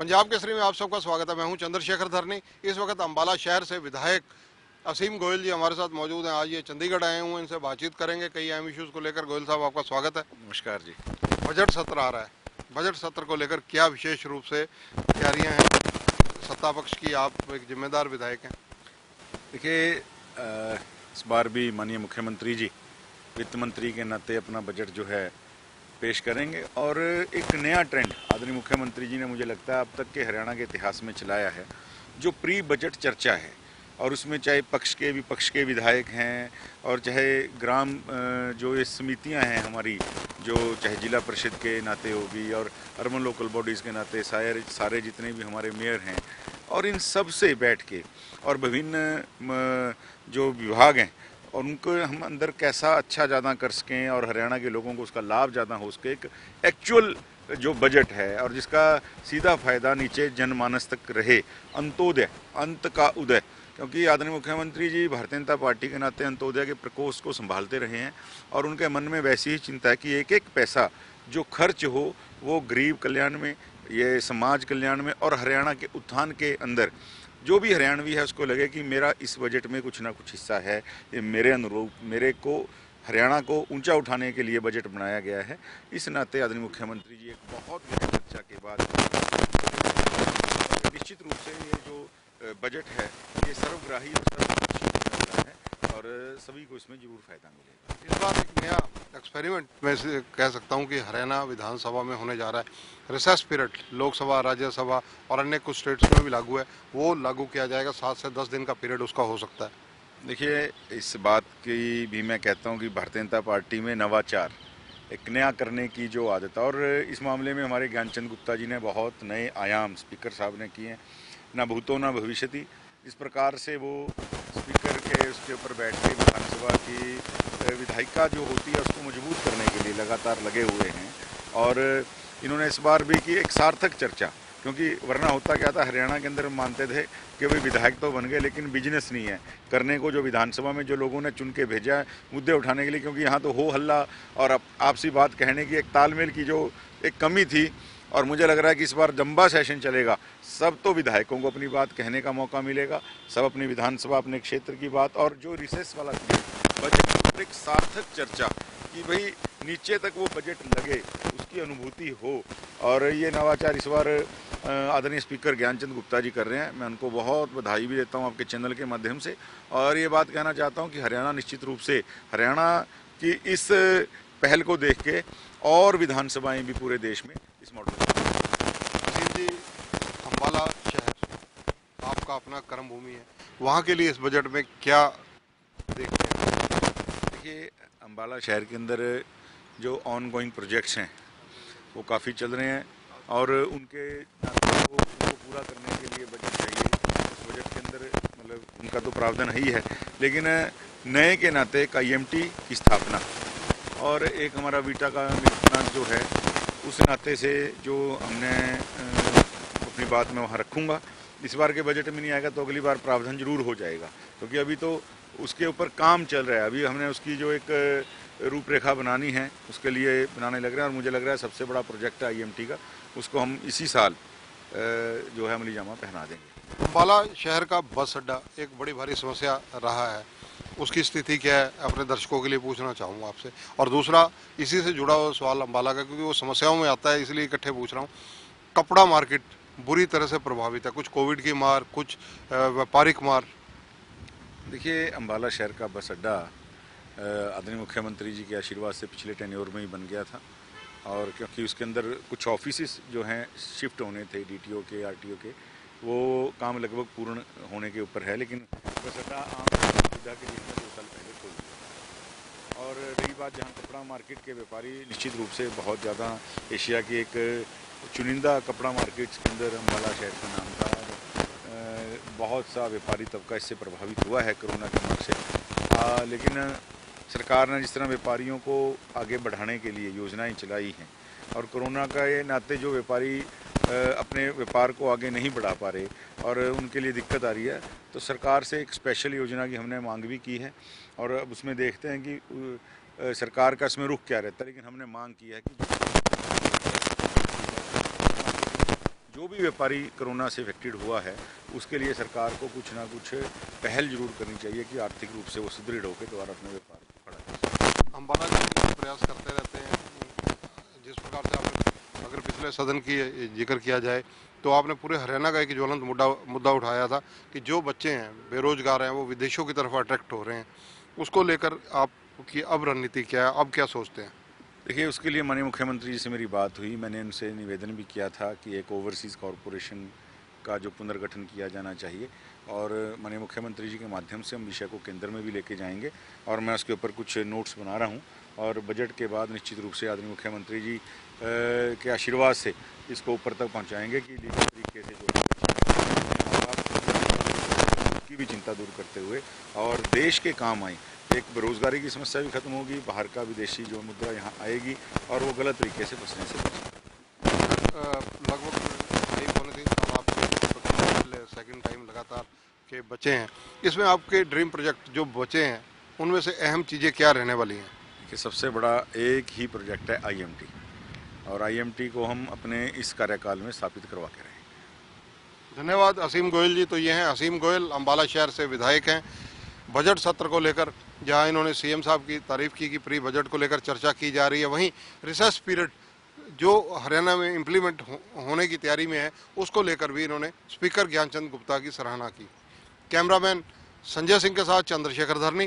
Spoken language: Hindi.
पंजाब केसरी में आप सबका स्वागत है। मैं हूँ चंद्रशेखर धरनी। इस वक्त अंबाला शहर से विधायक असीम गोयल जी हमारे साथ मौजूद हैं। आज ये चंडीगढ़ आए हुए हैं इनसे बातचीत करेंगे। कई अहम इश्यूज़ को लेकर गोयल साहब आपका स्वागत है। नमस्कार जी। बजट सत्र आ रहा है। बजट सत्र को लेकर क्या विशेष रूप से तैयारियाँ हैं? सत्ता पक्ष की आप एक जिम्मेदार विधायक हैं। देखिए इस बार भी माननीय मुख्यमंत्री जी वित्त मंत्री के नाते अपना बजट जो है पेश करेंगे। और एक नया ट्रेंड आदरणीय मुख्यमंत्री जी ने मुझे लगता है अब तक के हरियाणा के इतिहास में चलाया है, जो प्री बजट चर्चा है। और उसमें चाहे पक्ष के विपक्ष के विधायक हैं और चाहे ग्राम जो ये समितियाँ हैं हमारी, जो चाहे जिला परिषद के नाते होगी और अर्बन लोकल बॉडीज़ के नाते सारे सारे जितने भी हमारे मेयर हैं, और इन सबसे बैठ के और विभिन्न जो विभाग हैं और उनको हम अंदर कैसा अच्छा ज़्यादा कर सकें और हरियाणा के लोगों को उसका लाभ ज़्यादा हो सके, एक एक्चुअल जो बजट है और जिसका सीधा फ़ायदा नीचे जनमानस तक रहे, अंत्योदय, अंत का उदय। क्योंकि आदरणीय मुख्यमंत्री जी, भारतीय जनता पार्टी के नाते अंत्योदय के प्रकोष्ठ को संभालते रहे हैं और उनके मन में वैसी ही चिंता है कि एक एक पैसा जो खर्च हो, वो गरीब कल्याण में, ये समाज कल्याण में और हरियाणा के उत्थान के अंदर जो भी हरियाणवी है, उसको लगे कि मेरा इस बजट में कुछ ना कुछ हिस्सा है। ये मेरे अनुरूप, मेरे को, हरियाणा को ऊँचा उठाने के लिए बजट बनाया गया है। इस नाते आदरणीय मुख्यमंत्री जी, एक बहुत गहरी चर्चा के बाद निश्चित रूप से ये जो बजट है, ये सर्वग्राही और और सभी को इसमें ज़रूर फ़ायदा मिलेगा। इस बार एक नया एक्सपेरिमेंट मैं कह सकता हूँ कि हरियाणा विधानसभा में होने जा रहा है। रिसेस पीरियड लोकसभा राज्यसभा और अन्य कुछ स्टेट्स में भी लागू है। वो लागू किया जाएगा सात से दस दिन का पीरियड उसका हो सकता है। देखिए इस बात की भी मैं कहता हूँ कि भारतीय जनता पार्टी में नवाचार एक नया करने की जो आदत है और इस मामले में हमारे ज्ञानचंद गुप्ता जी ने बहुत नए आयाम स्पीकर साहब ने किए हैं। ना भूतो ना भविष्यति इस प्रकार से वो स्पीकर के उसके ऊपर बैठ के विधानसभा की विधायिका जो होती है, उसको मज़बूत करने के लिए लगातार लगे हुए हैं। और इन्होंने इस बार भी की एक सार्थक चर्चा, क्योंकि वरना होता क्या था, हरियाणा के अंदर मानते थे कि भाई विधायक तो बन गए, लेकिन बिज़नेस नहीं है। करने को जो विधानसभा में जो लोगों ने चुन के भेजा है, मुद्दे उठाने के लिए, क्योंकि यहाँ तो हो हल्ला और आपसी बात कहने की एक तालमेल की जो एक कमी थी और मुझे लग रहा है कि इस बार लंबा सेशन चलेगा। सब तो विधायकों को अपनी बात कहने का मौका मिलेगा, सब अपनी विधानसभा, अपने क्षेत्र की बात और जो रिसेस वाला बजट एक सार्थक चर्चा कि भाई नीचे तक वो बजट लगे, उसकी अनुभूति हो। और ये नवाचार इस बार आदरणीय स्पीकर ज्ञानचंद गुप्ता जी कर रहे हैं। मैं उनको बहुत बधाई भी देता हूँ आपके चैनल के माध्यम से। और ये बात कहना चाहता हूँ कि हरियाणा निश्चित रूप से, हरियाणा की इस पहल को देख के और विधानसभाएँ भी पूरे देश में इस मॉडल असीम जी अम्बाला शहर आपका अपना कर्म भूमि है। वहाँ के लिए इस बजट में क्या देखते हैं? देखिए अम्बाला शहर के अंदर जो ऑन गोइंग प्रोजेक्ट्स हैं, वो काफ़ी चल रहे हैं और उनके को पूरा करने के लिए बजट चाहिए। उस बजट के अंदर मतलब उनका तो प्रावधान ही है लेकिन नए के नाते एक आई की स्थापना और एक हमारा वीटा का प्लांट जो है, उस नाते से जो हमने अपनी बात में वहाँ रखूँगा। इस बार के बजट में नहीं आएगा तो अगली बार प्रावधान ज़रूर हो जाएगा। क्योंकि तो अभी तो उसके ऊपर काम चल रहा है। अभी हमने उसकी जो एक रूपरेखा बनानी है, उसके लिए बनाने लग रहे हैं और मुझे लग रहा है सबसे बड़ा प्रोजेक्ट है आई का, उसको हम इसी साल जो है अमली जामा पहना देंगे। अम्बाला शहर का बस अड्डा, एक बड़ी भारी समस्या रहा है। उसकी स्थिति क्या है, अपने दर्शकों के लिए पूछना चाहूँगा आपसे। और दूसरा, इसी से जुड़ा हुआ सवाल अम्बाला का, क्योंकि वो समस्याओं में आता है, इसलिए इकट्ठे पूछ रहा हूँ। कपड़ा मार्केट बुरी तरह से प्रभावित है। कुछ कोविड की मार, कुछ व्यापारिक मार। देखिए अम्बाला शहर का बस अड्डा आदरणीय मुख्यमंत्री जी के आशीर्वाद से पिछले टेन्योर में ही बन गया था। और क्योंकि उसके अंदर कुछ ऑफ़िस जो हैं शिफ्ट होने थे डीटीओ के आरटीओ के, वो काम लगभग पूर्ण होने के ऊपर है। लेकिन बस अड्डा आम सुविधा के लिए दो साल पहले खोल दिया और रही बात जहाँ कपड़ा मार्केट के व्यापारी निश्चित रूप से बहुत ज़्यादा एशिया की एक चुनिंदा कपड़ा मार्केट्स के अंदर अम्बाला शहर का नाम था। बहुत सा व्यापारी तबका इससे प्रभावित हुआ है कोरोना के मार्ग से। आ, लेकिन सरकार ने जिस तरह व्यापारियों को आगे बढ़ाने के लिए योजनाएँ चलाई हैं और कोरोना का ये नाते जो व्यापारी अपने व्यापार को आगे नहीं बढ़ा पा रहे और उनके लिए दिक्कत आ रही है तो सरकार से एक स्पेशल योजना की हमने मांग भी की है और अब उसमें देखते हैं कि सरकार का इसमें रुख क्या रहता है। लेकिन हमने मांग की है कि भी व्यापारी कोरोना से इफेक्टेड हुआ है, उसके लिए सरकार को कुछ ना कुछ पहल ज़रूर करनी चाहिए कि आर्थिक रूप से वो सुदृढ़ होकर दोबारा अपने व्यापार को खड़ा कर अम्बाला प्रयास करते रहते हैं, जिस प्रकार से आपने अगर पिछले सदन की ज़िक्र किया जाए तो आपने पूरे हरियाणा का एक ज्वलंत मुद्दा मुद्दा उठाया था कि जो बच्चे हैं, बेरोजगार हैं, वो विदेशों की तरफ़ अट्रैक्ट हो रहे हैं, उसको लेकर आपकी अब रणनीति क्या है, अब क्या सोचते हैं? देखिए, उसके लिए माननीय मुख्यमंत्री जी से मेरी बात हुई। मैंने उनसे निवेदन भी किया था कि एक ओवरसीज़ कॉरपोरेशन का जो पुनर्गठन किया जाना चाहिए और माननीय मुख्यमंत्री जी के माध्यम से हम विषय को केंद्र में भी लेके जाएँगे और मैं उसके ऊपर कुछ नोट्स बना रहा हूँ और बजट के बाद निश्चित रूप से आदरणीय मुख्यमंत्री जी के आशीर्वाद से इसको ऊपर तक पहुँचाएँगे कि लीगल तरीके से जो की भी चिंता दूर करते हुए और देश के काम आए। एक बेरोजगारी की समस्या भी खत्म होगी बाहर का विदेशी जो मुद्रा यहाँ आएगी और वो गलत तरीके से फंसने से लगभग आप सेकेंड टाइम लगातार के बचे हैं। इसमें आपके ड्रीम प्रोजेक्ट जो बचे हैं उनमें से अहम चीज़ें क्या रहने वाली हैं? कि सबसे बड़ा एक ही प्रोजेक्ट है आईएमटी और आईएमटी को हम अपने इस कार्यकाल में स्थापित करवा के धन्यवाद असीम गोयल जी। तो ये हैं असीम गोयल अम्बाला शहर से विधायक हैं। बजट सत्र को लेकर जहाँ इन्होंने सीएम साहब की तारीफ़ की कि प्री बजट को लेकर चर्चा की जा रही है वहीं रिसर्च पीरियड जो हरियाणा में इम्प्लीमेंट हो, होने की तैयारी में है उसको लेकर भी इन्होंने स्पीकर ज्ञानचंद गुप्ता की सराहना की। कैमरामैन संजय सिंह के साथ चंद्रशेखर धरनी